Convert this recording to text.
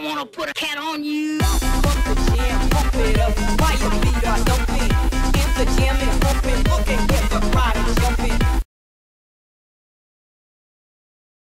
I wanna put a cat on you.